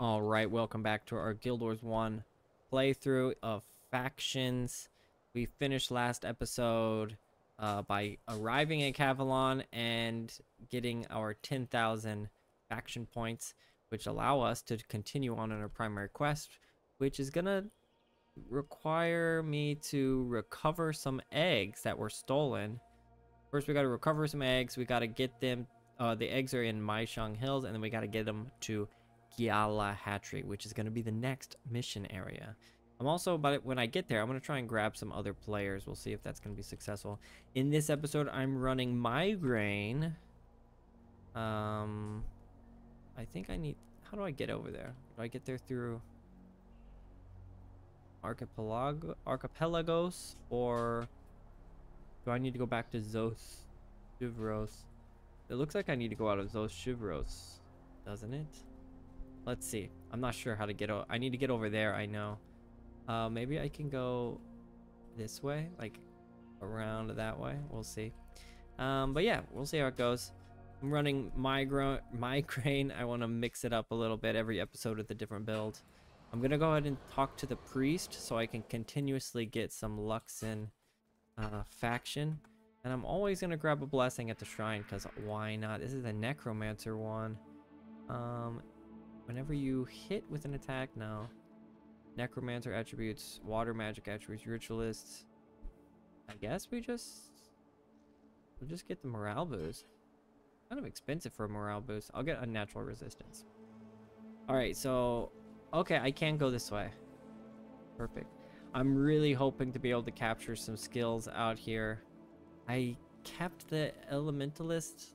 All right, welcome back to our Guild Wars 1 playthrough of factions. We finished last episode uh, by arriving at Cavalon and getting our 10,000 faction points, which allow us to continue on in our primary quest, which is going to require me to recover some eggs that were stolen. First, we got to recover some eggs. We got to get them. Uh, the eggs are in Maishang Hills, and then we got to get them to Gyala Hatchery, which is going to be the next mission area. I'm also, but when I get there, I'm going to try and grab some other players. We'll see if that's going to be successful. In this episode, I'm running Migraine. Um, I think I need, how do I get over there? Do I get there through Archipelago, Archipelagos, or do I need to go back to Zos Shivros? It looks like I need to go out of Zos Shivros, doesn't it? Let's see. I'm not sure how to get. I need to get over there. I know. Uh, maybe I can go this way, like around that way. We'll see. Um, but yeah, we'll see how it goes. I'm running migra migraine. I want to mix it up a little bit every episode with a different build. I'm gonna go ahead and talk to the priest so I can continuously get some Luxon uh, faction. And I'm always gonna grab a blessing at the shrine because why not? This is a necromancer one. Um, Whenever you hit with an attack, no. Necromancer attributes, water magic attributes, ritualists. I guess we just we'll just get the morale boost. Kind of expensive for a morale boost. I'll get unnatural resistance. Alright, so okay, I can go this way. Perfect. I'm really hoping to be able to capture some skills out here. I kept the elementalist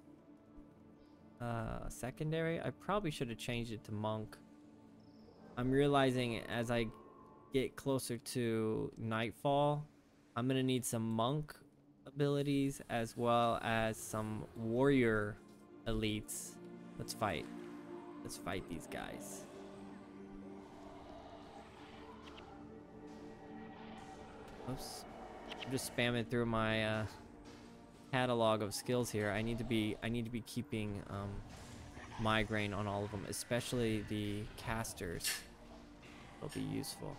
uh, secondary. I probably should have changed it to monk. I'm realizing as I get closer to nightfall, I'm gonna need some monk abilities as well as some warrior elites. Let's fight. Let's fight these guys. Oops. I'm just spamming through my uh, catalog of skills here. I need to be I need to be keeping um, migraine on all of them, especially the casters. They'll be useful.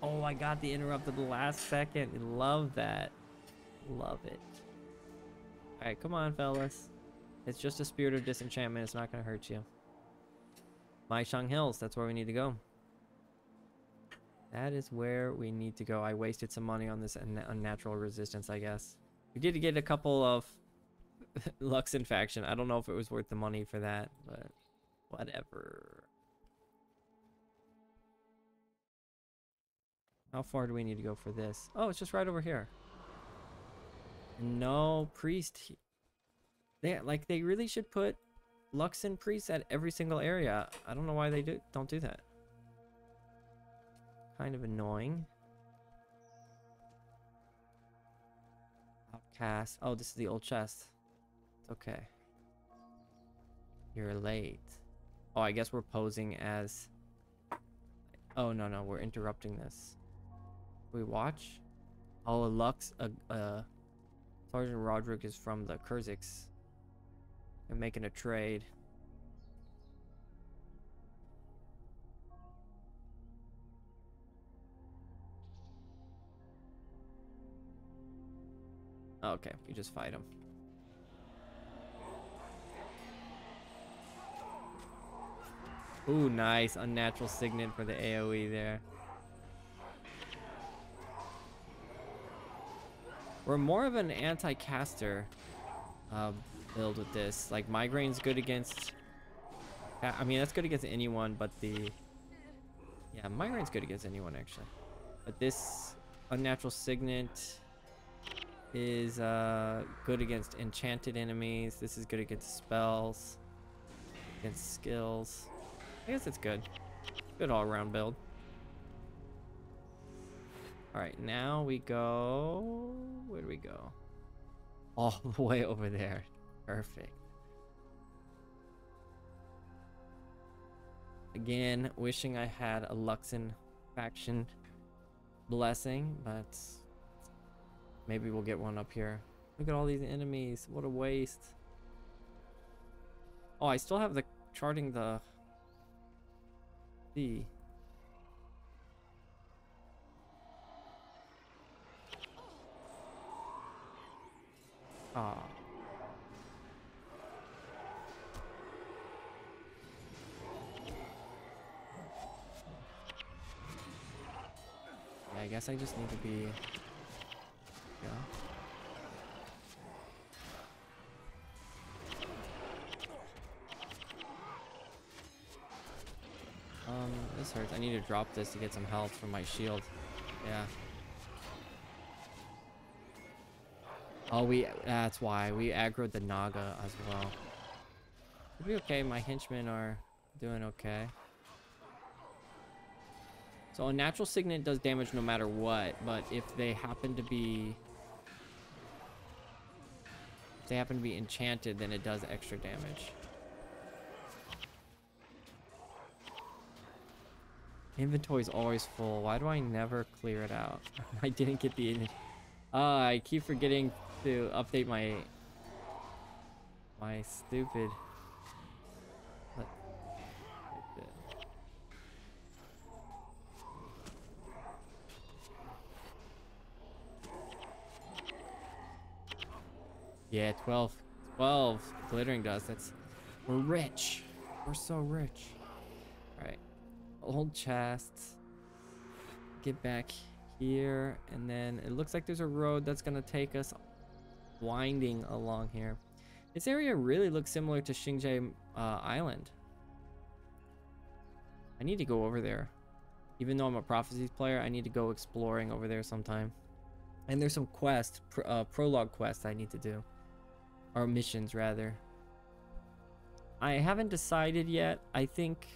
Oh, I got the interrupt at the last second. Love that. Love it. Alright, come on, fellas. It's just a spirit of disenchantment. It's not going to hurt you. Maishang Hills. That's where we need to go. That is where we need to go. I wasted some money on this unnatural resistance, I guess. We did get a couple of Luxon faction. I don't know if it was worth the money for that, but whatever. How far do we need to go for this? Oh, it's just right over here. No priest. They like they really should put Luxon priests at every single area. I don't know why they do don't do that. Kind of annoying. Cast. Oh, this is the old chest. It's okay. You're late. Oh, I guess we're posing as... Oh, no, no. We're interrupting this. We watch? Oh, Lux... Uh, uh, Sergeant Roderick is from the Kurzicks. And making a trade. Oh, okay, we just fight him. Ooh, nice. Unnatural Signet for the AoE there. We're more of an anti-caster uh, build with this. Like, Migraine's good against... I mean, that's good against anyone, but the... Yeah, Migraine's good against anyone, actually. But this Unnatural Signet is uh, good against enchanted enemies. This is good against spells, against skills. I guess it's good. Good all-around build. All right, now we go. Where do we go? All the way over there. Perfect. Again, wishing I had a Luxon faction blessing, but Maybe we'll get one up here. Look at all these enemies. What a waste. Oh, I still have the charting the see. Ah. Yeah, I guess I just need to be. Yeah. Um, this hurts. I need to drop this to get some health from my shield. Yeah. Oh, we, that's why. We aggroed the Naga as well. It'll be okay. My henchmen are doing okay. So a natural signet does damage no matter what, but if they happen to be... They happen to be enchanted, then it does extra damage. Inventory's always full. Why do I never clear it out? I didn't get the... Uh, I keep forgetting to update my... My stupid... Let- Yeah, 12. 12 glittering dust. That's... We're rich. We're so rich. Alright. Old chests. Get back here. And then it looks like there's a road that's going to take us winding along here. This area really looks similar to Shing Jea uh, Island. I need to go over there. Even though I'm a Prophecies player, I need to go exploring over there sometime. And there's some quest, pr uh, prologue quests I need to do. Or missions, rather. I haven't decided yet. I think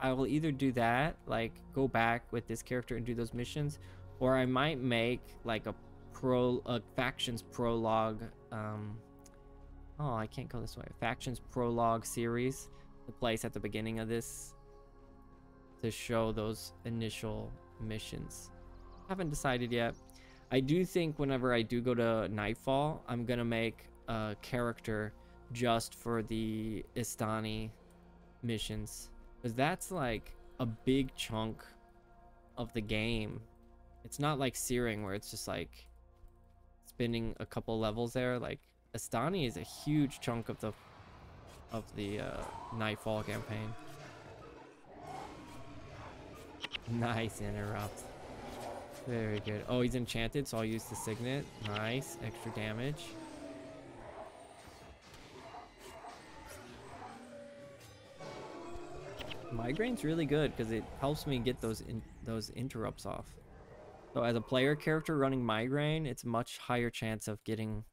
I will either do that, like go back with this character and do those missions, or I might make like a pro a factions prologue. Um, oh, I can't go this way. Factions prologue series, the place at the beginning of this, to show those initial missions. Haven't decided yet. I do think whenever I do go to Nightfall, I'm gonna make a character just for the Istani missions. Because that's like a big chunk of the game. It's not like Searing where it's just like spending a couple levels there. Like Istani is a huge chunk of the of the uh, Nightfall campaign. Nice interrupt. Very good. Oh, he's enchanted, so I'll use the signet. Nice. Extra damage. Migraine's really good because it helps me get those in, those interrupts off. So as a player character running Migraine, it's much higher chance of getting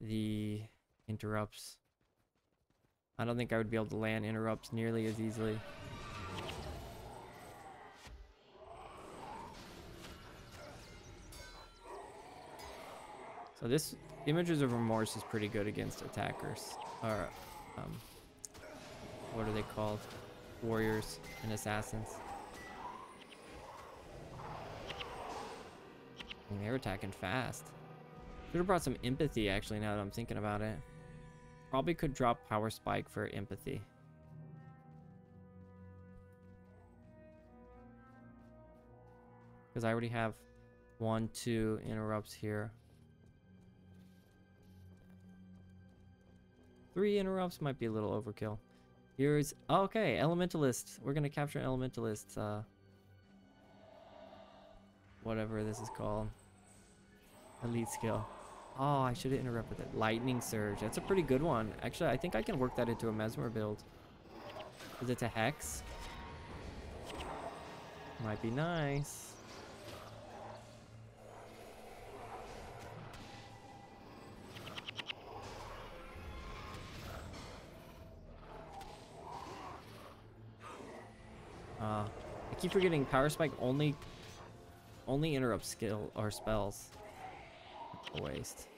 the interrupts. I don't think I would be able to land interrupts nearly as easily. So this Images of Remorse is pretty good against attackers. Or, um, what are they called? Warriors and assassins. And they're attacking fast. Could have brought some empathy actually now that I'm thinking about it. Probably could drop power spike for empathy. Because I already have one, two interrupts here. Three interrupts might be a little overkill. Here's okay, elementalist. We're gonna capture elementalist. Uh, whatever this is called. Elite skill. Oh, I should have interrupted it. Lightning surge. That's a pretty good one. Actually, I think I can work that into a mesmer build. Is it a hex? Might be nice. Uh, I keep forgetting power spike only only interrupts skill or spells. A waste.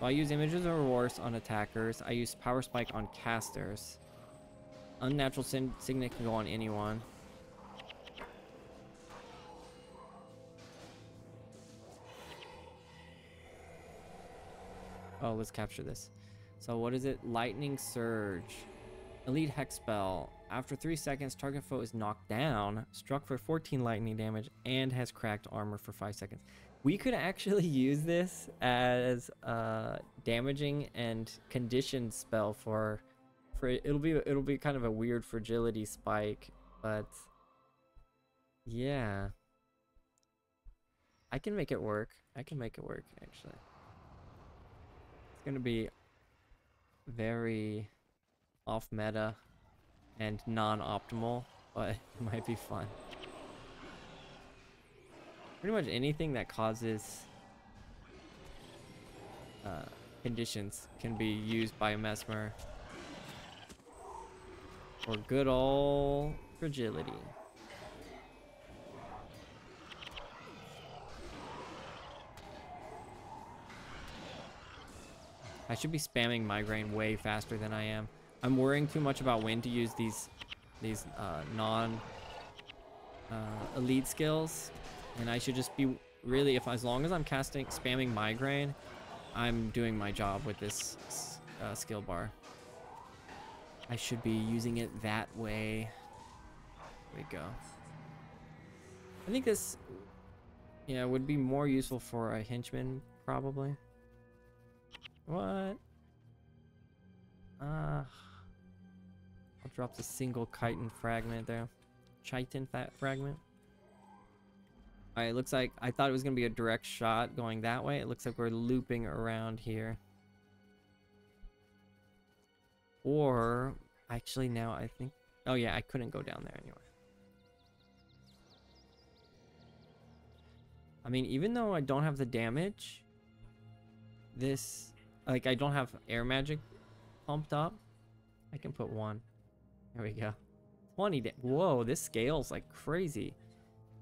So I use images of remorse on attackers. I use power spike on casters. Unnatural sin signet can go on anyone. Oh, let's capture this. So what is it? Lightning surge. Elite Hex Spell. After 3 seconds, target foe is knocked down, struck for 14 lightning damage, and has cracked armor for 5 seconds. We could actually use this as a damaging and conditioned spell for for it'll be it'll be kind of a weird fragility spike, but yeah. I can make it work. I can make it work actually. It's going to be very off meta and non-optimal, but it might be fun. Pretty much anything that causes uh, conditions can be used by Mesmer for good old fragility. I should be spamming migraine way faster than I am. I'm worrying too much about when to use these these uh, non uh, elite skills, and I should just be really if as long as I'm casting spamming migraine, I'm doing my job with this uh, skill bar. I should be using it that way. There we go. I think this, yeah, would be more useful for a henchman probably. What? Ah. Uh, I'll drop the single chitin fragment there. Chitin fat fragment. Alright, looks like I thought it was going to be a direct shot going that way. It looks like we're looping around here. Or, actually now I think... Oh yeah, I couldn't go down there anyway. I mean, even though I don't have the damage, this, like I don't have air magic pumped up, I can put one. There we go. 20 Whoa, this scales like crazy.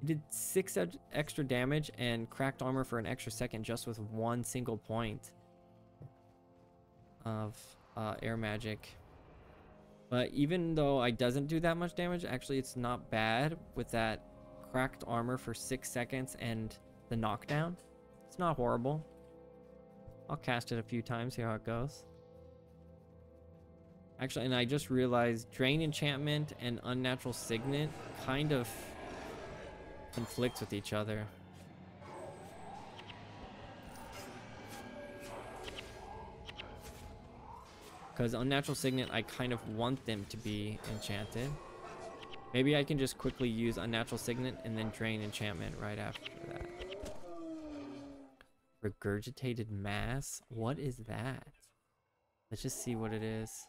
It did 6 extra damage and cracked armor for an extra second just with one single point of uh, air magic. But even though I doesn't do that much damage, actually it's not bad with that cracked armor for 6 seconds and the knockdown. It's not horrible. I'll cast it a few times, see how it goes. Actually, and I just realized Drain Enchantment and Unnatural Signet kind of conflicts with each other. Because Unnatural Signet, I kind of want them to be enchanted. Maybe I can just quickly use Unnatural Signet and then Drain Enchantment right after that. Regurgitated Mass? What is that? Let's just see what it is.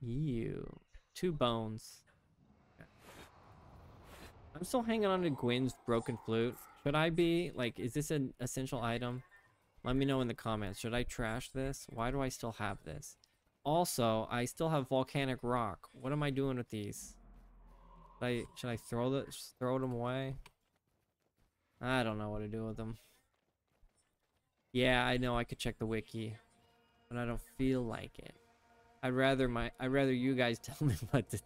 You. Two bones. I'm still hanging on to Gwen's broken flute. Should I be? Like, is this an essential item? Let me know in the comments. Should I trash this? Why do I still have this? Also, I still have volcanic rock. What am I doing with these? Should I, should I throw, the, throw them away? I don't know what to do with them. Yeah, I know I could check the wiki, but I don't feel like it. I'd rather my I'd rather you guys tell me what to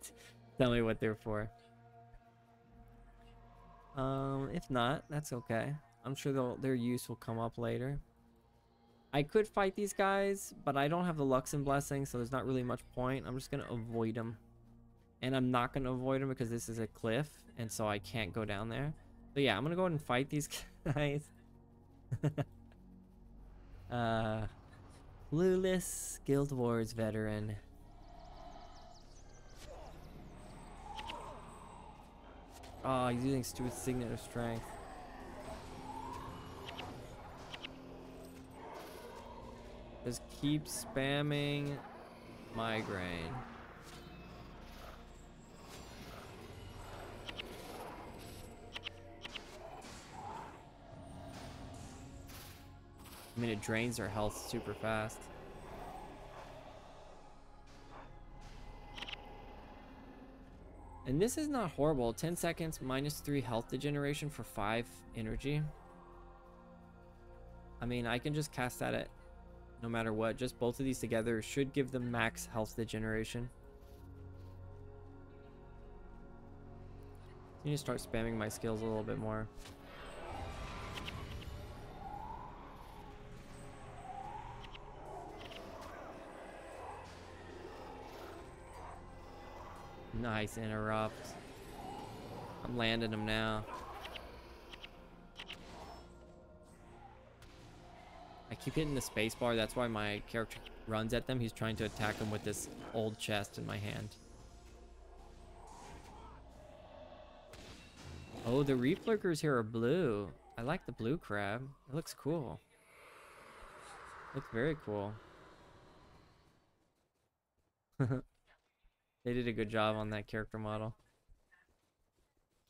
tell me what they're for. Um, if not, that's okay. I'm sure their use will come up later. I could fight these guys, but I don't have the Luxon Blessing, so there's not really much point. I'm just going to avoid them. And I'm not going to avoid them because this is a cliff, and so I can't go down there. So yeah, I'm going to go ahead and fight these guys. uh, Clueless Guild Wars veteran. Oh, he's using stupid signet of strength. Just keep spamming migraine. I mean, it drains our health super fast. And this is not horrible. 10 seconds, minus 3 health degeneration for 5 energy. I mean, I can just cast that at no matter what. Just both of these together should give them max health degeneration. I need to start spamming my skills a little bit more. Nice interrupt. I'm landing them now. I keep hitting the spacebar. That's why my character runs at them. He's trying to attack them with this old chest in my hand. Oh, the reef lurkers here are blue. I like the blue crab. It looks cool. Looks very cool. they did a good job on that character model.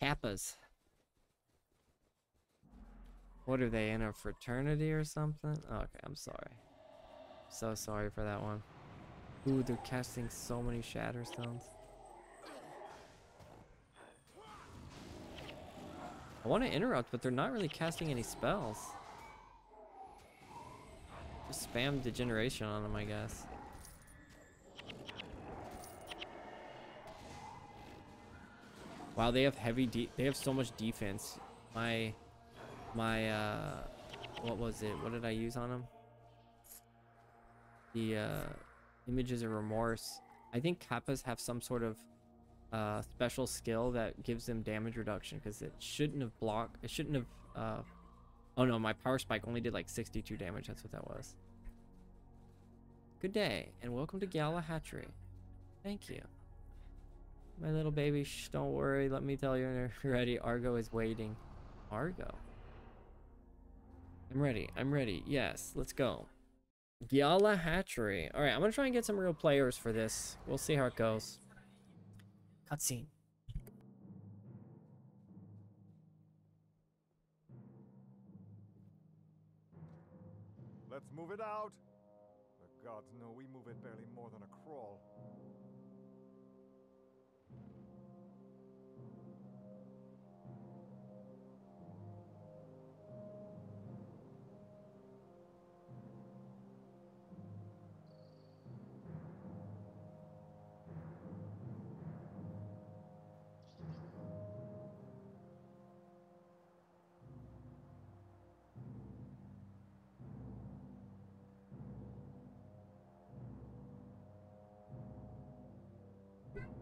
Kappas. What are they in a fraternity or something? Okay, I'm sorry. So sorry for that one. Ooh, they're casting so many Shatterstones. I want to interrupt, but they're not really casting any spells. Just spam Degeneration on them, I guess. Wow, they have heavy they have so much defense. My my uh what was it? What did I use on them? The uh images of remorse. I think Kappas have some sort of uh special skill that gives them damage reduction because it shouldn't have blocked it shouldn't have uh oh no my power spike only did like 62 damage that's what that was good day and welcome to Gyala Hatchery thank you my little baby shh don't worry. Let me tell you when you're ready. Argo is waiting. Argo? I'm ready. I'm ready. Yes let's go. Gyala Hatchery. All right I'm gonna try and get some real players for this. We'll see how it goes. Cutscene. Let's move it out. The gods know we move it barely more than a crawl.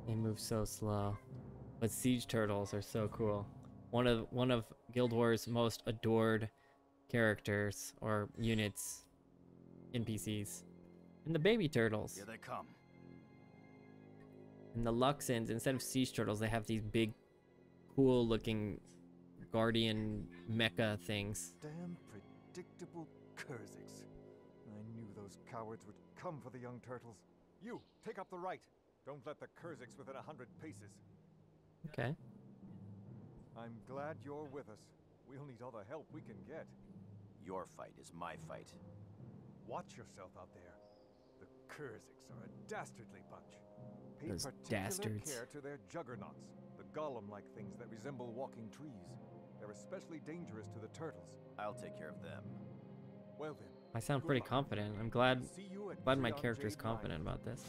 They move so slow. But siege turtles are so cool. One of one of Guild Wars' most adored characters or units, NPCs. And the baby turtles. Here they come. And the Luxons, instead of siege turtles, they have these big, cool looking guardian mecha things. Damn predictable Kurzicks. I knew those cowards would come for the young turtles. You, take up the right. Don't let the Kurzicks within a hundred paces. Okay. I'm glad you're with us. We'll need all the help we can get. Your fight is my fight. Watch yourself out there. The Kurzicks are a dastardly bunch. Pay Those particular dastards. care to their juggernauts, the golem-like things that resemble walking trees. They're especially dangerous to the turtles. I'll take care of them. Well then, I sound pretty confident. I'm glad see you at glad my Trion character's J5. confident about this.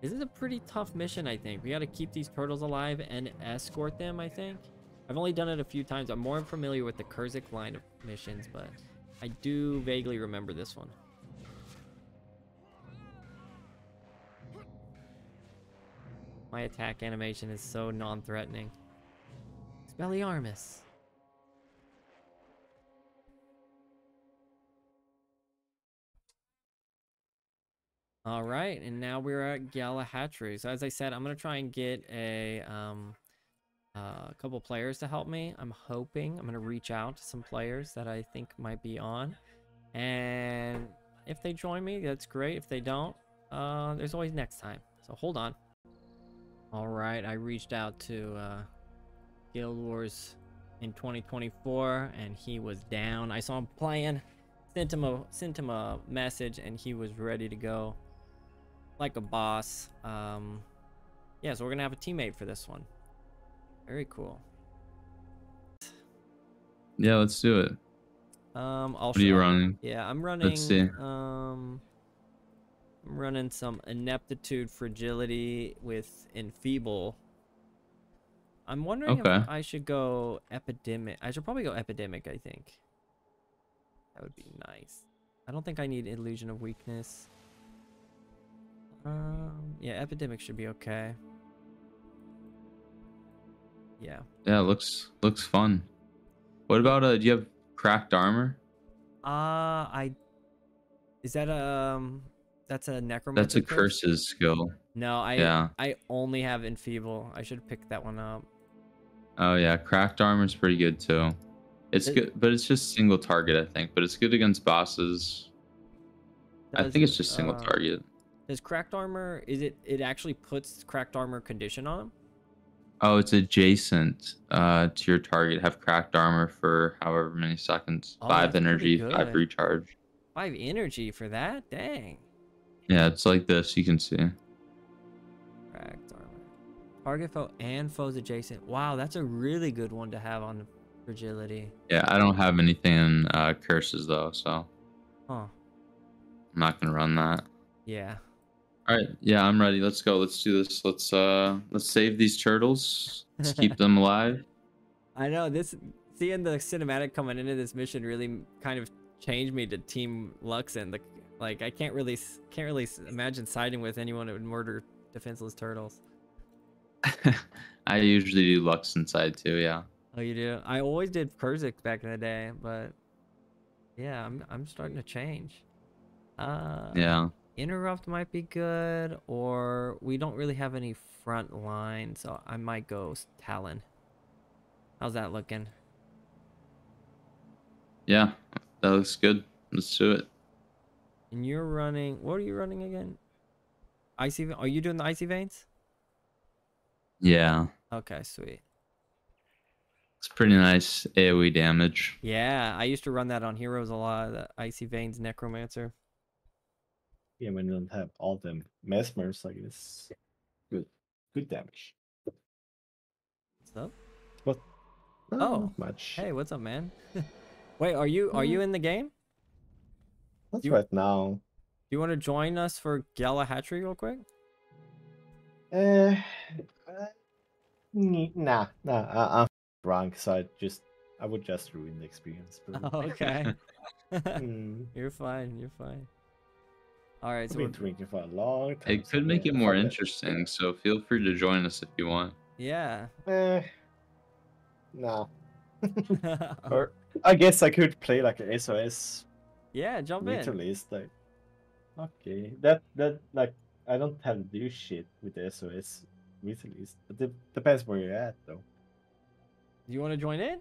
This is a pretty tough mission, I think. We gotta keep these turtles alive and escort them, I think. I've only done it a few times. I'm more familiar with the Kurzick line of missions, but I do vaguely remember this one. My attack animation is so non-threatening. Expelliarmus. All right, and now we're at Gyala Hatchery. So as I said, I'm gonna try and get a um, uh, couple players to help me. I'm hoping I'm gonna reach out to some players that I think might be on, and if they join me, that's great. If they don't, uh, there's always next time. So hold on. All right, I reached out to uh, Guild Wars in 2024, and he was down. I saw him playing, sent him a sent him a message, and he was ready to go, like a boss. Um, yeah, so we're gonna have a teammate for this one. Very cool. Yeah, let's do it. Um, I'll What are you running? Yeah, I'm running. Let's see. Um, I'm running some ineptitude, fragility with enfeeble. I'm wondering Okay. if I should go epidemic. I should probably go epidemic. I think that would be nice. I don't think I need illusion of weakness. Um, yeah, epidemic should be okay. Yeah. Yeah, looks looks fun. What about uh? Do you have cracked armor? Uh, I. Is that a um? That's a necromancer. That's a curse? curses skill. No, I Yeah. I only have enfeeble. I should pick that one up. Oh yeah, cracked armor is pretty good too. It's It- good, but it's just single target, I think. But it's good against bosses. I think it's just single uh, target. Does cracked armor? Is it? It actually puts cracked armor condition on him. Oh, it's adjacent uh, to your target. Have cracked armor for however many seconds. Oh, five energy, five recharge. Five energy for that. Dang. Yeah, it's like this. You can see. Cracked armor. Target foe and foes adjacent. Wow, that's a really good one to have on fragility. Yeah, I don't have anything in uh, curses though, so Huh. I'm not gonna run that. Yeah. All right, yeah, I'm ready. Let's go. Let's do this. Let's uh, let's save these turtles. Let's keep them alive. I know this seeing the cinematic coming into this mission really kind of changed me to Team Luxon. The like I can't really can't really imagine siding with anyone that would murder defenseless turtles. I usually do Luxon side too. Yeah. Oh, you do? I always did Kurzick back in the day, but yeah, I'm I'm starting to change. Uh, Yeah. Interrupt might be good, or we don't really have any front line, so I might go Talon. How's that looking? Yeah. That looks good. Let's do it. And you're running. What are you running again? Icy. Are you doing the icy veins? Yeah. Okay, sweet. It's pretty nice AoE damage. Yeah, I used to run that on heroes a lot. The icy veins necromancer. Yeah, when you don't have all them mesmers, like it's good, good damage. What's up? But no, Oh, not much. Hey, what's up, man? Wait, are you are you in the game? That's you- right now. Do you want to join us for Gyala Hatchery real quick? Uh, uh, nee- nah, nah. I, I'm drunk, so I just, I would just ruin the experience. But, Oh, okay. Hmm, you're fine. You're fine. All right, I've so been we're, drinking for a long time. It could make it more fuck interesting, so feel free to join us if you want. yeah. Eh, nah. Or I guess I could play like a SOS yeah, jump in. literally. It's like, okay, that that like I don't have to do shit with the SOS literally. It de- depends where you're at though. Do you want to join in?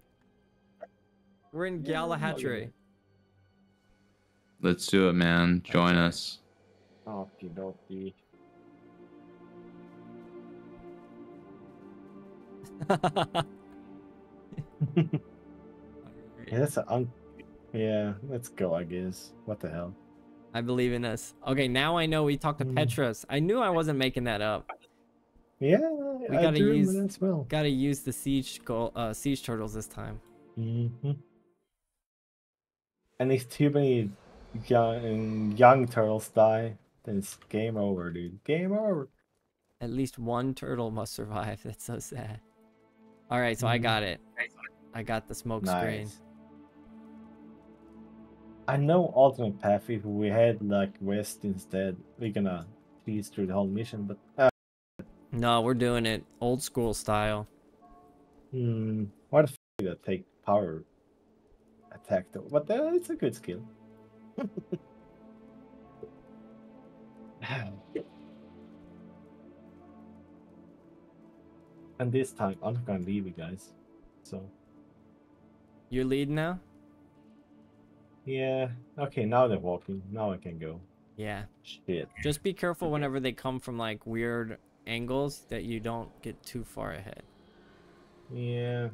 We're in Yeah, I'm not gonna- Gyala Hatchery. Let's do it, man. Join Okay. us. Okie dokie. Yeah, that's a un- yeah. Let's go. I guess. What the hell? I believe in us. Okay, now I know we talked to Mm. Petros. I knew I wasn't making that up. Yeah, We gotta do use- remember as well. Gotta use the siege goal, uh, siege turtles this time. hmm And if too many young young turtles die, then it's game over, dude. Game over. At least one turtle must survive. That's so sad. All right, so I Mhm. got it. I got the smoke screen. Nice. I know alternate path. If we head like west instead, we're gonna cheese through the whole mission. But uh, No, we're doing it old school style. hmm, why the f did I take power attack though? But uh, it's a good skill. and this time, I'm not gonna leave you guys. So You're lead now? yeah, okay. Now they're walking. Now I can go. Yeah. Shit. Just be careful whenever they come from like weird angles that you don't get too far ahead. Yeah.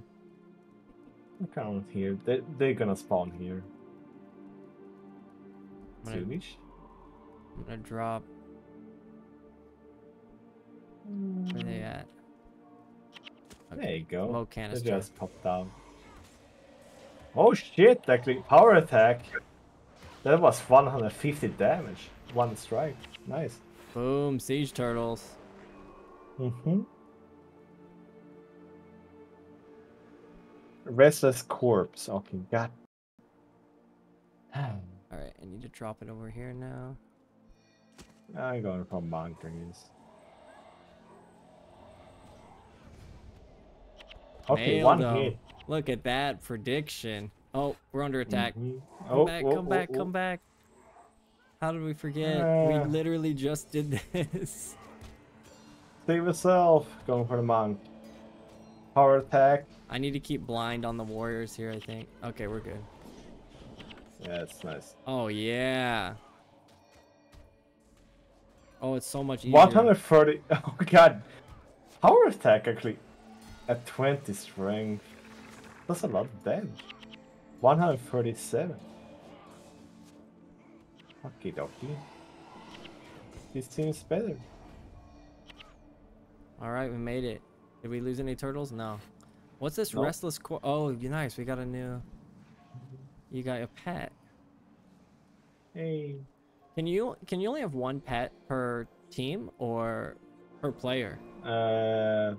I can't here. They they're gonna spawn here. I'm gonna, Soonish. I'm gonna drop. Where they at? There you go. Smoke They canister. just popped down. Oh shit! Actually, power attack. That was 150 damage. One strike. Nice. Boom, siege turtles. Mm-hmm. Restless corpse. Okay, got. All right, I need to drop it over here now. I'm going for monkeys. Okay, Nailed one him. hit. Look at that prediction. Oh, we're under attack. Mhm. Come Oh, back, oh, come back, oh, oh. come back. How did we forget? Uh. we literally just did this. Save yourself. Going for the monk. Power attack. I need to keep blind on the warriors here, I think. Okay, we're good. Yeah, it's nice. Oh, yeah. Oh, it's so much easier. 130. Oh god. Power attack actually at 20 strength. That's a lot of damage. 137. Okie dokie. This seems better. All right, we made it. Did we lose any turtles? No. What's this Nope. restless core? Oh, nice. We got a new. You got a pet. Hey. Can you can you only have one pet per team or per player? Uh.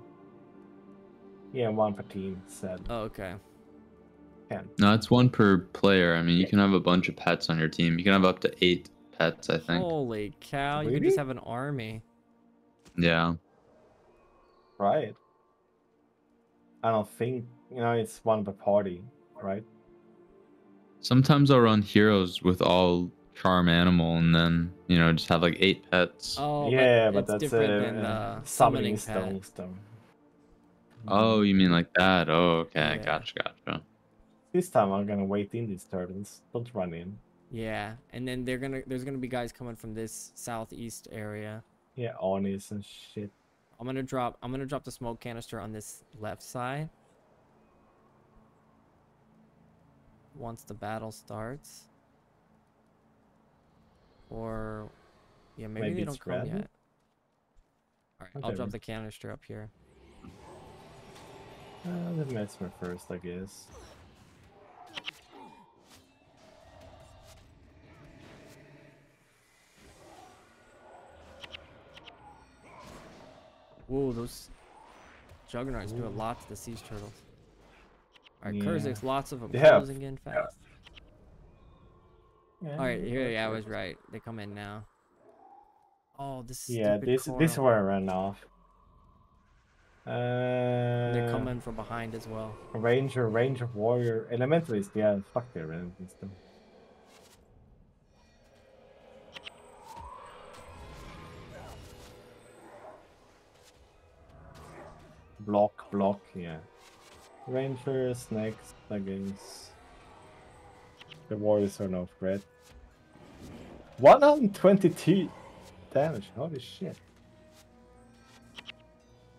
Yeah, one per team. Sad. Oh, okay. Can. No, it's one per player. I mean, you can have a bunch of pets on your team. You can have up to eight pets, I think. Holy cow! You could just have an army. Yeah. Right. I don't think you know it's one per party, right? Sometimes I'll run heroes with all charm animal and then, you know, just have like eight pets. Oh, yeah, but, it's that's different uh, than uh, the summoning summoning pet. stone. Stone. Oh, you mean mm-hmm. like that? Oh, okay. Yeah. Gotcha, gotcha. This time I'm gonna wait in these turtles. Don't run in. Yeah, and then they're gonna there's gonna be guys coming from this southeast area. Yeah, Onis and shit. I'm gonna drop I'm gonna drop the smoke canister on this left side. Once the battle starts. Or yeah, maybe, Maybe they don't come red? yet. Alright, I'll drop the canister up here. Uh, the Mesmer first, I guess. Whoa, those juggernauts do a lot to the siege turtles. Alright, Yeah. Kurzick's lots of them have- closing in fast. Yeah, Alright, here yeah, I was right. They come in now. Oh, this is Yeah, this this is where I ran off. Uh, They're coming from behind as well. Ranger, Ranger, Warrior, Elementalist. Yeah, fuck the Elementalist. though. Block, block, yeah. Rangers next, guess. The Warriors are no threat. 122 damage, holy shit.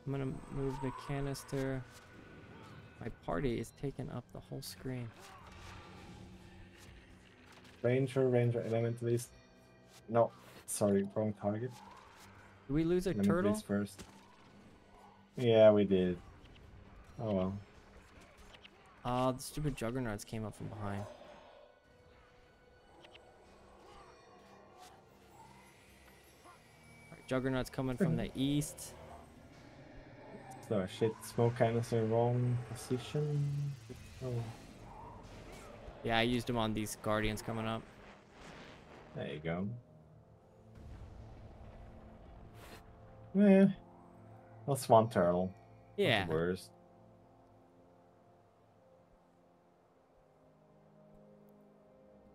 I'm gonna move the canister. My party is taking up the whole screen. Ranger, Ranger, Elementalist. No, sorry, wrong target. Did we lose a turtle? First. Yeah, we did. Oh well. Ah, the stupid juggernauts came up from behind. Alright, juggernauts coming from the east. So shit, smoke canister wrong position. Oh, Yeah, I used them on these guardians coming up. there you go. Yeah, that's one turtle. Yeah. Worst.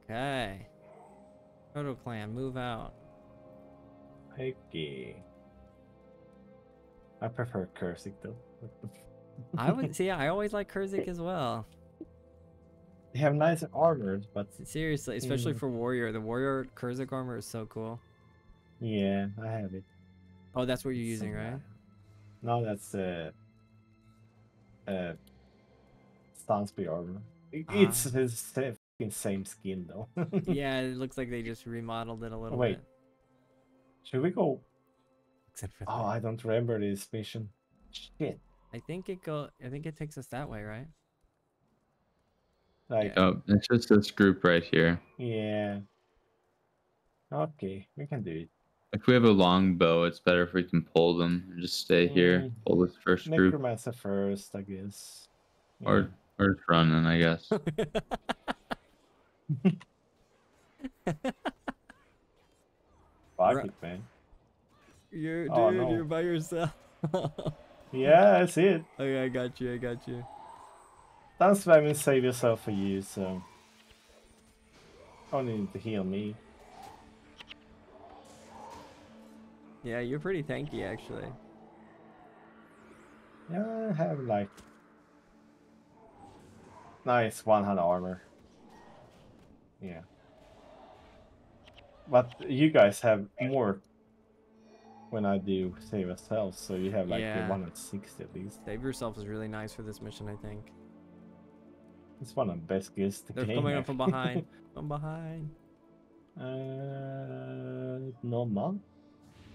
Okay. Turtle clan, move out. Okay. I prefer Kurzick though. I would see. I always like Kurzick as well. They have nice armor, but Seriously, especially Mm. for warrior. The warrior Kurzick armor is so cool. yeah, I have it. Oh, that's what you're using, somewhere. right? No, that's uh, uh, Stansby armor. It's Ah. the sa- same skin though. yeah, it looks like they just remodeled it a little wait. bit. Should we go? Except for Oh, I don't remember this mission. Shit. I think it go. I think it takes us that way, right? Like, Oh, it's just this group right here. yeah. Okay, we can do it. If we have a long bow, it's better if we can pull them and just stay here. Mm. Pull this first group. Necromancer first, I guess. Or or just running, I guess. Fuck it, man. You're Oh, dude, no. you're by yourself. Yeah, I see it. Okay, I got you. I got you. Don't spam and save yourself for you, so. Only need to heal me. Yeah, you're pretty tanky actually. Yeah, I have like. Nice 100 armor. Yeah. But you guys have more when I do save yourself, so you have like Yeah. 160 at least. Save yourself is really nice for this mission, I think. It's one of the best gifts to They're game, coming up from behind. from behind. uh, no monk?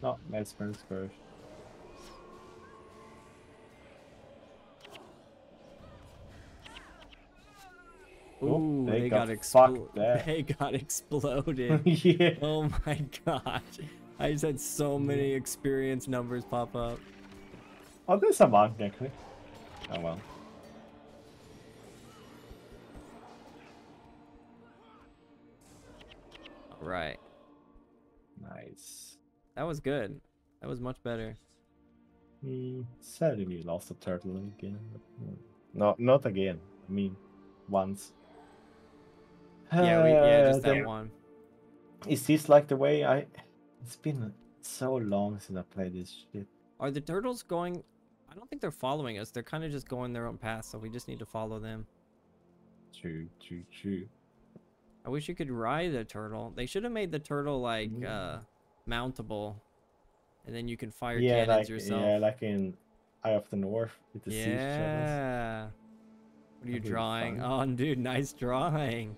No, Mesmer's first. Ooh, Oh, they, they got, got explo- fucked there. They got exploded. yeah. oh my gosh. I just had so many experience numbers pop up. Oh, there's a monk actually. Oh well. Right. Nice. That was good. That was much better. Hmm. Sadly, we lost a turtle again. No, not again. I mean, once. Yeah, we, yeah, Uh, just that then- one. Is this like the way I? It's been so long since I played this shit. Are the turtles going? I don't think they're following us. They're kind of just going their own path, so we just need to follow them. True, true, true. I wish you could ride a turtle. They should have made the turtle like Mm. uh mountable, and then you can fire yeah, cannons like yourself. yeah, like in Eye of the North with the siege turtles. Yeah. What are you That'd drawing? fun. Oh, dude, nice drawing.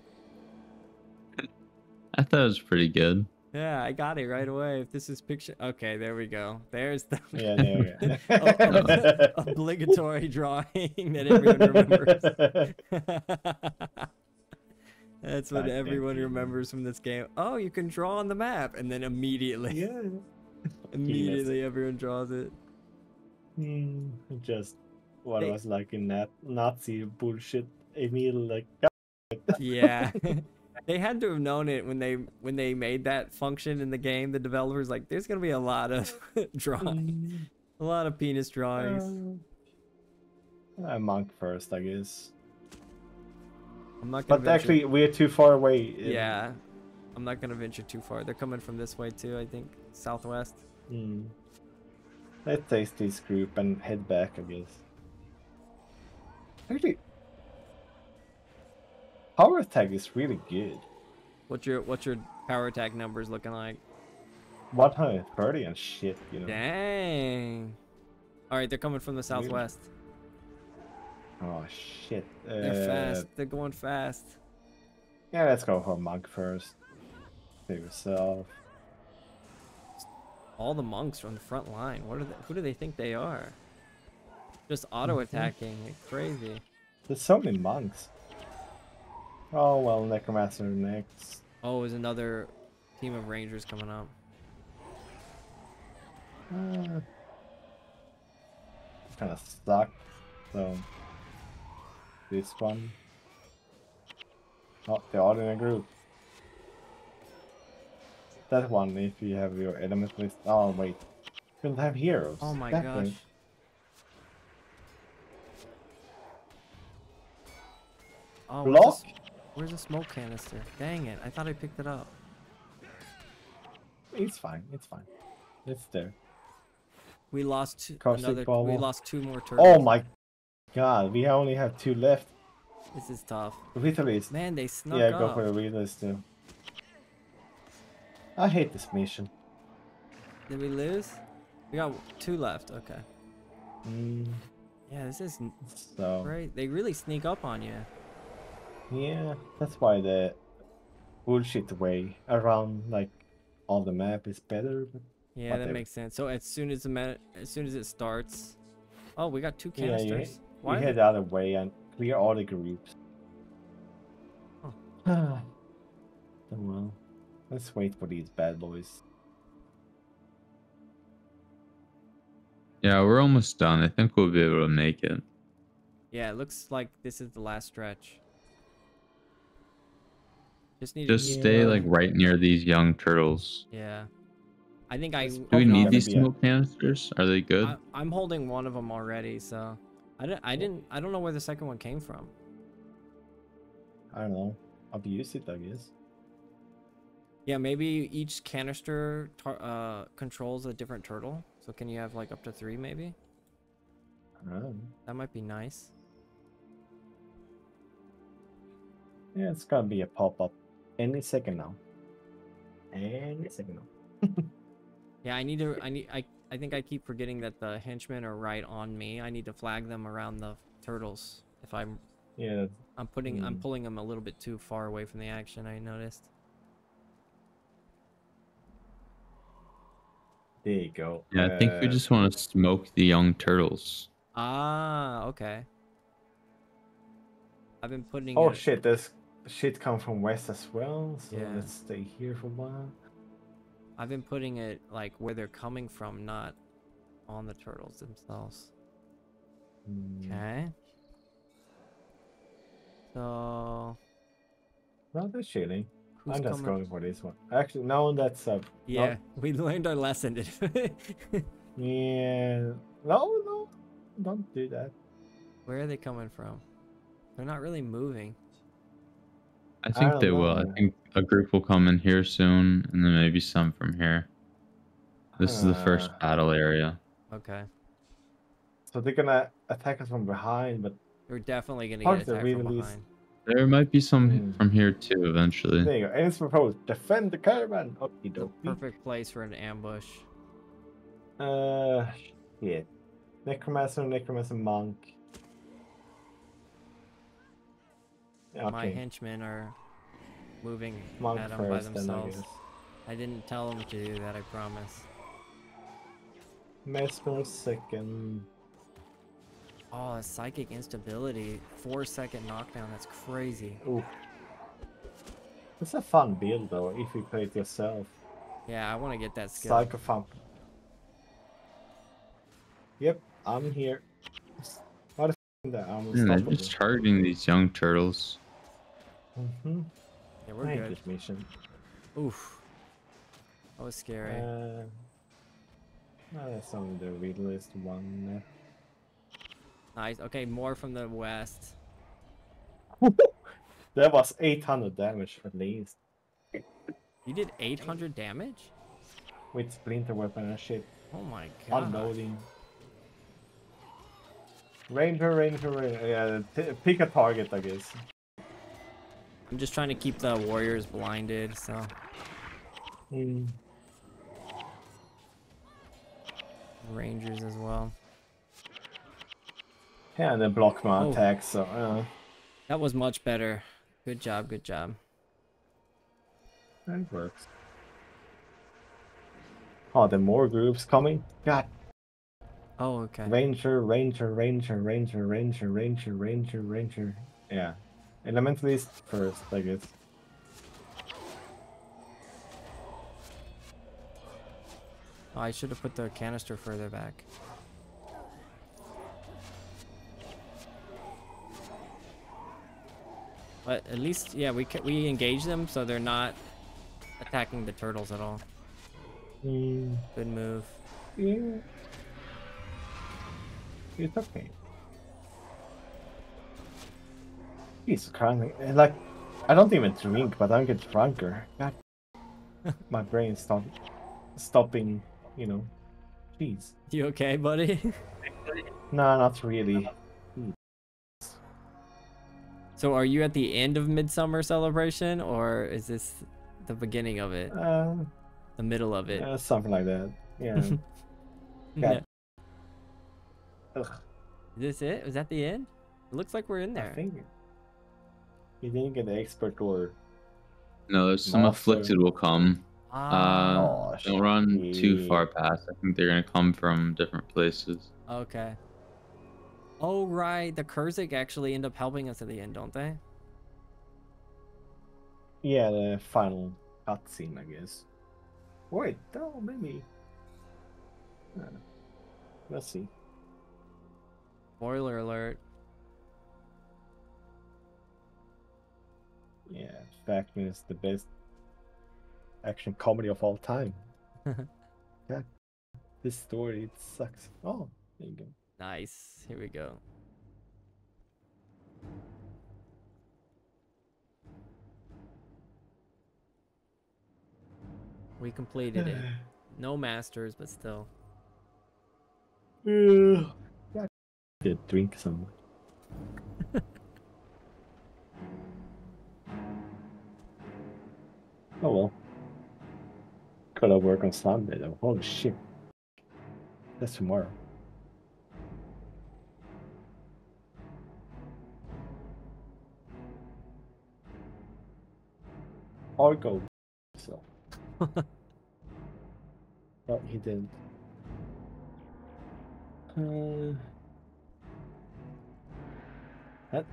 I thought it was pretty good. Yeah, I got it right away. If this is picture, okay, there we go. There's the Yeah, there we go. obligatory drawing that everyone remembers. That's what damn everyone remembers from this game. Oh, you can draw on the map, and then immediately, yeah. immediately everyone draws it. Hmm, just what They- was like in that Nazi bullshit. Emil like Yeah. They had to have known it when they when they made that function in the game. The developers like, there's gonna be a lot of drawing, a lot of penis drawings. Uh, monk first, I guess. I'm not gonna. But venture- actually, we're too far away. in- yeah, I'm not gonna venture too far. They're coming from this way too. I think southwest. Hmm. Let's taste this group and head back, I guess. Actually, power attack is really good. What's your what's your power attack numbers looking like? 130 and shit, you know. Dang. All right, they're coming from the Really? southwest. Oh shit. They're Uh, fast. They're going fast. Yeah, let's go for a monk first. Save yourself. All the monks are on the front line. What are they, who do they think they are? Just auto attacking like crazy. There's so many monks. Oh well, necromancer next. Oh, is another team of rangers coming up. Uh, kind of stuck. So this one. Oh, they are in a group. That one, if you have your elementalist. Oh wait, you don't have heroes. Oh my That gosh. Oh, Block. s- where's the smoke canister? Dang it! I thought I picked it up. It's fine. It's fine. It's there. We lost two, another. We lost two more turtles. Oh my god, we only have two left. This is tough. Literally, Man, they snuck yeah, up. go for the readers too. I hate this mission. Did we lose? We got two left. Okay. Mm, Yeah, this is so great. They really sneak up on you. Yeah, that's why the bullshit way around like all the map is better. But Yeah, that makes sense. So as soon as the ma- as soon as it starts, oh, we got two Yeah, you canisters. we Why? head the other way and clear all the groups. oh well, let's wait for these bad boys. Yeah, we're almost done. I think we'll be able to make it. Yeah, it looks like this is the last stretch. Just need Just to. stay like right near these young turtles. Yeah. I think I. Do we need these smoke canisters? Are they good? I, I'm holding one of them already, so I didn't. I didn't. I don't know where the second one came from. I don't know. I've used it, I guess. Yeah, maybe each canister tar- uh, controls a different turtle. So can you have like up to three, maybe? I don't know. That might be nice. Yeah, it's gonna be a pop up any second now. Any second now. Yeah, I need to. I need. I. I think I keep forgetting that the henchmen are right on me. I need to flag them around the turtles. If I'm. Yeah, I'm putting. I'm Hmm. pulling them a little bit too far away from the action. I noticed. there you go. yeah, I think we Uh, just want to smoke the young turtles. Ah, okay. I've been putting. Oh it- shit, there's shit come from west as well. So Yeah. let's stay here for a while. I've been putting it like where they're coming from, not on the turtles themselves. Hmm, Okay. So Rather chilling. who's I'm just coming? going for this one. Actually, no, that's uh. Yeah, we learned our lesson. Yeah. No, no, don't do that. Where are they coming from? They're not really moving. I think don't they will. I think a group will come in here soon, and then maybe some from here. This is the first Uh, battle area. Okay. So they're gonna attack us from behind, but We're definitely gonna get of attacked from re-release. behind. There might be some Hmm. from here too eventually. there you go. And it's proposed. Defend the caravan. Okie The dokie. perfect place for an ambush. Uh, shit. Necromancer, necromancer, monk. Yeah, My henchmen are moving monk at them by first, I themselves. guess. I didn't tell them to do that. I promise. Mesmer second. Oh, a psychic instability. Four second knockdown. That's crazy. Ooh. It's a fun build though, if you play it yourself. Yeah, I want to get that skill. Psycho Thump. Yep, I'm here. What the I'm Man, they're just charging these young turtles. Mm-hmm. Yeah, we're good. Mission. Oof. That was scary. Uh, no, that's only the realist one. nice. Okay, more from the west. that was 800 damage at least. You did 800 damage? With splinter weapon and shit. Oh my god. Unloading. Ranger, ranger, ranger. Yeah, t- pick a target, I guess. I'm just trying to keep the warriors blinded, so Mm. rangers as well. Yeah, they block my Oh. attacks, so uh, That was much better. Good job, good job. that works. Oh, the more groups coming. God, Oh, okay. Ranger, Ranger, Ranger, Ranger, Ranger, Ranger, Ranger, Ranger. Yeah. Elementalist first, I guess. Oh, I should have put the canister further back. But at least, yeah, we we engage them so they're not attacking the turtles at all. Mm, Good move. yeah. It's okay. Jesus Christ. eh, Like, I don't even drink, but I get drunker. God. My brain stop stopping, you know. Jeez. You okay, buddy? No, not really. so are you at the end of Midsummer Celebration or is this the beginning of it? Uh, The middle of it? yeah, something like that. Yeah. Yeah. Ugh, Is this it? Is that the end? It looks like we're in I there. think you didn't get the expert or No, there's some Master. afflicted will come. Ah, Uh, Oh, don't run too far past. I think they're gonna come from different places. okay. Oh, right. The Kurzick actually end up helping us at the end, don't they? yeah, the final cutscene, I guess. Wait, no, maybe. Uh, let's see. Spoiler alert. Yeah, Factman is the best action comedy of all time. yeah. this story it sucks. Oh, there you go. Nice. Here we go. We completed it. No masters, but still. Yeah. Did drink some. oh well. Gotta work on Sunday though. Holy shit. That's tomorrow. I'll go. So. but he didn't. Uh,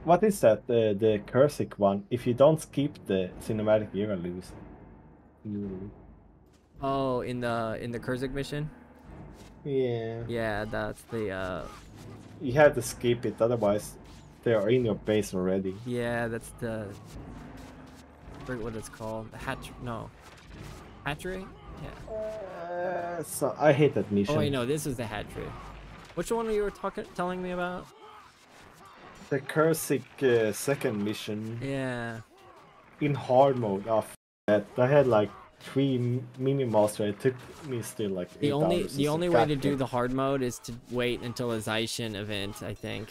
what is that? The the Kurzick one. If you don't skip the cinematic, you're gonna lose. You- Oh, in the in the Kurzick mission? Yeah. Yeah, that's the uh You have to skip it, otherwise they are in your base already. yeah, that's the I forget what it's called. Hatch no. Hatchery? Yeah. Uh, so I hate that mission. Oh wait, no, this is the hatchery. Which one you were talking telling me about? The Kurzick uh, second mission Yeah. in hard mode. Oh, that I had like three mini master. It took me still like The eight only hours. the only way to do the hard mode is to wait until a Zaishen event, I think.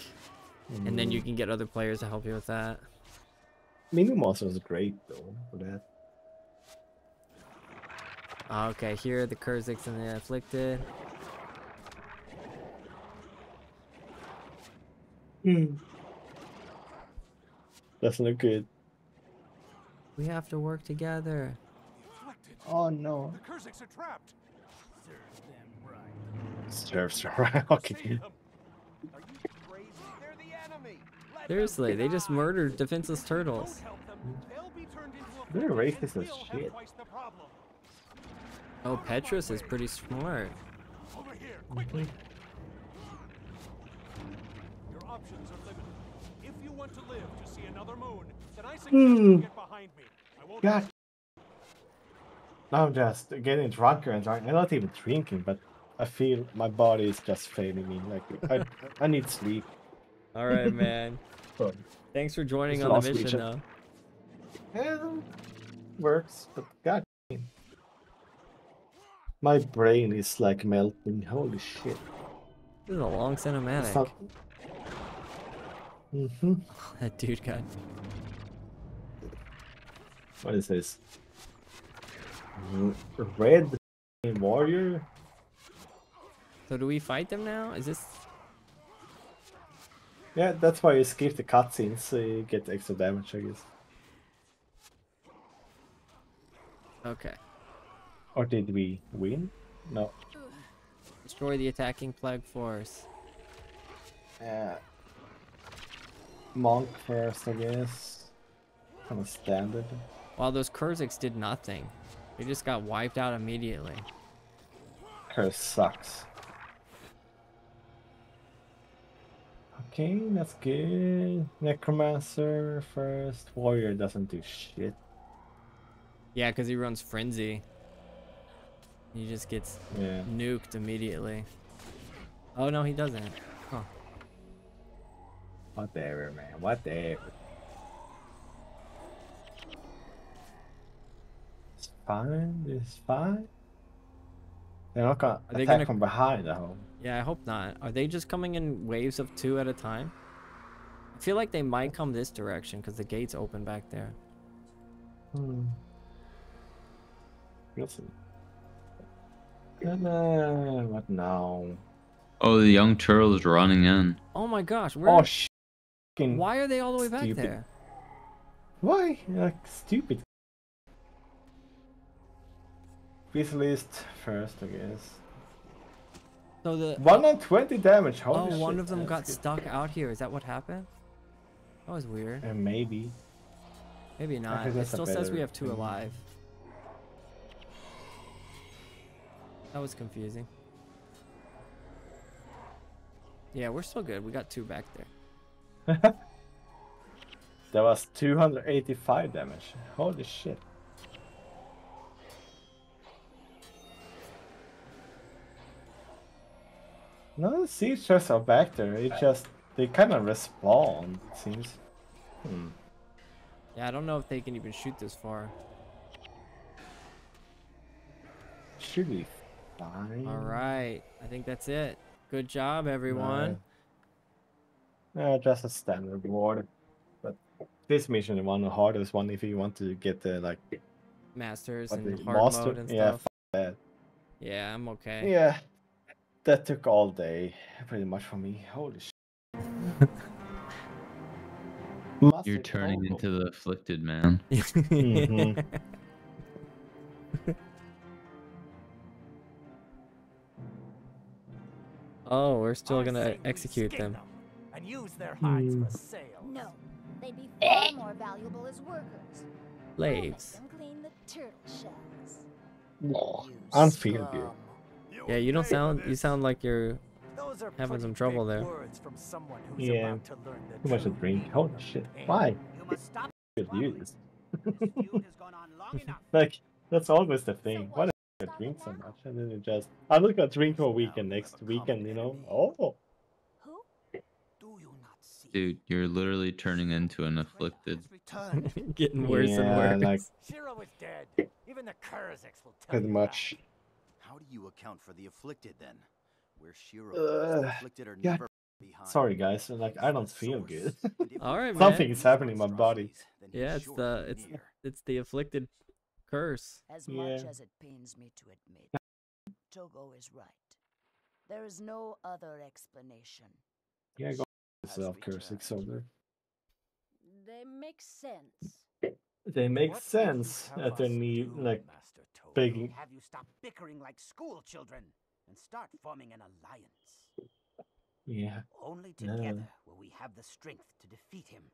And then you Mm. can get other players to help you with that. mini master was great though for that. Ah, Okay, here are the Kurzicks and the Afflicted. Doesn't good. We have to work together. Oh no. The Kurzicks are trapped. Serves right. Okay. Save them. Are you crazy? They're the enemy. Let Seriously, they just murdered defenseless turtles. They'll be turned into a They're racist as shit. twice the problem. Oh, Petrus is pretty smart. Over here, quickly. Your options are limited. If you want to live to see another moon, then I suggest you hmm. get behind me. I won't God. I'm just getting drunker and drunk. I'm not even drinking, but I feel my body is just failing me. Like I, I need sleep. All right, man. Thanks for joining It's on the mission, though. yeah, works. But God, damn. my brain is like melting. Holy shit! This is a long cinematic. It's not. Mm-hmm. that dude got. What is this? Red warrior. So do we fight them now? Is this? Yeah, that's why you skip the cutscenes so you get extra damage, I guess. Okay. Or did we win? No. Destroy the attacking plague force. Uh, monk first, I guess. Kind of standard. While those Kurzicks did nothing. They just got wiped out immediately. Curse sucks. Okay, that's good. Necromancer first. Warrior doesn't do shit. Yeah, because he runs Frenzy. He just gets Yeah. nuked immediately. Oh, no, he doesn't. Huh. Whatever, man. Whatever. It's fine. It's fine. They're not gonna Are they attack gonna- from behind, though. Yeah, I hope not. Are they just coming in waves of two at a time? I feel like they might come this direction because the gate's open back there. Hmm. We'll see. Uh, what now? Oh, the young turtle is running in. Oh my gosh, where? Oh, sh- fucking- Why are they all the way back stupid. there? Why? Like, stupid. Beast first, I guess. So the 120 damage. oh, Holy one shit, of them got good. stuck out here. Is that what happened? That was weird. Uh, maybe. Maybe not. It still says we have two thing. alive. That was confusing. Yeah, we're still good. We got two back there. That was 285 damage. Holy shit. No, the siege chests are back there. It just they kind of respawn. It seems. Hmm. Yeah, I don't know if they can even shoot this far. Should be fine. All right, I think that's it. Good job, everyone. Yeah, just a standard reward. But this mission is one of the hardest one if you want to get the like Masters and the hard master. mode and yeah, stuff. f- that. Yeah, I'm okay. Yeah, that took all day, pretty much for me. Holy shit. You're turning into the afflicted man. Mhm. oh, we're still I gonna execute skin them. And use their hides Hmm. for sales. No, they'd be far more valuable as workers. We'll Slaves. clean the turtle shells. Oh, I don't feel good. Yeah, you don't sound. You sound like you're. Those are having some trouble there. Words from someone who's Yeah, about to learn the Too much to drink. Holy shit. Why? You must stop Good use. this has gone on. Like, that's always the thing. Why do I drink so much? And then you just, I'm not gonna drink for a weekend next weekend, you know? Oh, Who? Do you not see? Dude, you're literally turning into an afflicted. Has. Getting worse Yeah, and worse. like- Shiro is dead. Even the Kurzicks will tell pretty you much. How do you account for the afflicted then? Where Shiro uh, the afflicted are yeah. never behind. Sorry, guys. Like, I don't feel good. And if All we right, find man. Something is happening in my body. monstrosities, then he's Yeah, it's the it's it's the afflicted curse. As Yeah. much as it pains me to admit, Togo is right. There is no other explanation. Yeah, go Has yourself, Cursing returned. Soldier. They make sense. They make What sense have that they need, like, Master Togo? begging. Have you stop bickering like school children and start forming an alliance? Yeah. Only Yeah. together will we have the strength to defeat him.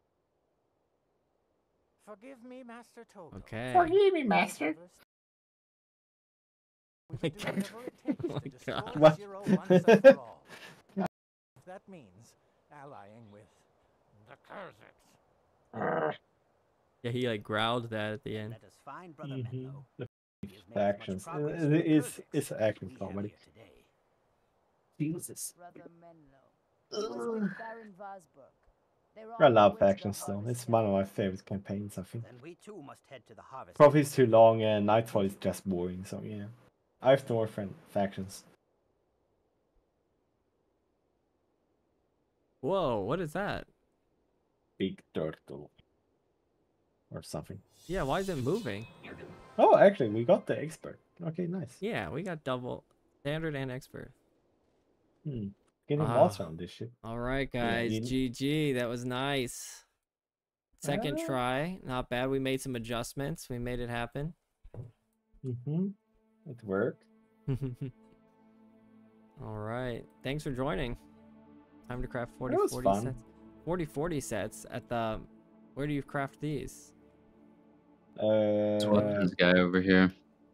Forgive me, Master Togo. Okay. Forgive me, master. We My will do whatever it takes Oh my God. What? Shiro once and for all. If that means allying with the Kurziks. Yeah, he like growled that at the end. Let us find Brother Mhm. Mhenlo. The He has made as much actions. It- with it the it's as action we comedy. today. Jesus. Brother Mhenlo. He was with Baron Vasburg. They were I love way to Faction Stone. It's one of my favorite campaigns, I think. Then we too must head to the harvest. Probably it's too long and Nightfall is just boring, so yeah. I have no more friend factions. Whoa, what is that? Big turtle. Or something. Yeah, why is it moving? Oh, actually, we got the expert. Okay, nice. Yeah, we got double standard and expert. Hmm. Getting boss on this shit. All right, guys. GG. That was nice. Second Ah. try. Not bad. We made some adjustments. We made it happen. Mm-hmm. It worked. All right. Thanks for joining. Time to craft 40 40 fun. sets. 40 40 sets at the Where do you craft these? This Uh, weapons guy over here.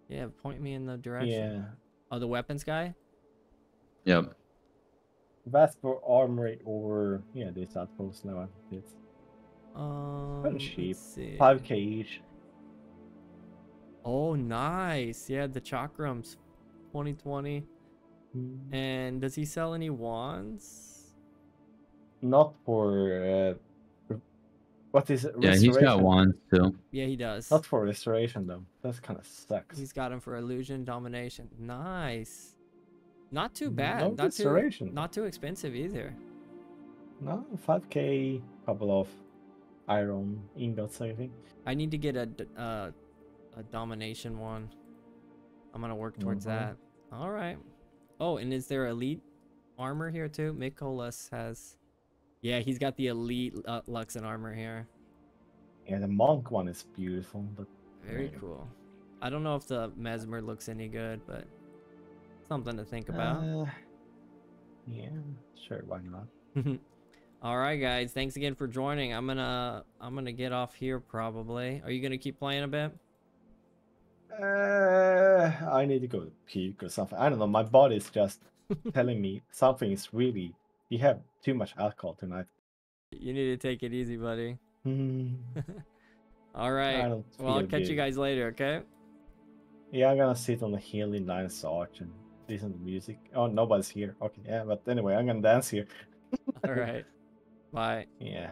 Yeah, point me in the direction. yeah. Oh, the weapons guy? Yep. Vasper Armory over. Yeah, this outpost now. I think It's Um, Pretty cheap. let's see. 5k each. Oh, nice. Yeah, the chakrams 2020. Hmm. And does he sell any wands? Not for. Uh, what is it? Yeah, he's got Restoration. wands too. Yeah, he does. Not for restoration though. that's kind of sucks. He's got him for illusion domination. Nice. Not too Mm, bad. no not too not too expensive either. No, 5k, couple of iron ingots, I think. I need to get a d- uh, a domination one. I'm gonna work towards Mhm. that. All right. Oh, and is there elite armor here too? Mikolas has. Yeah, he's got the elite uh, and armor here. Yeah, the monk one is beautiful, but Very cool. I don't know if the mesmer looks any good, but something to think about. uh, yeah, sure, why not? All right, guys. Thanks again for joining. I'm gonna I'm gonna get off here probably. Are you gonna keep playing a bit? Uh, I need to go to puke or something. I don't know. My body's just telling me something is really. You have too much alcohol tonight. You need to take it easy, buddy. Hmm, All right. Well, I'll catch you guys later. Okay. Yeah, I'm gonna sit on the hill in Lion's Arch and listen to music. Oh, nobody's here. Okay, yeah, but anyway, I'm gonna dance here. All right. Bye. Yeah.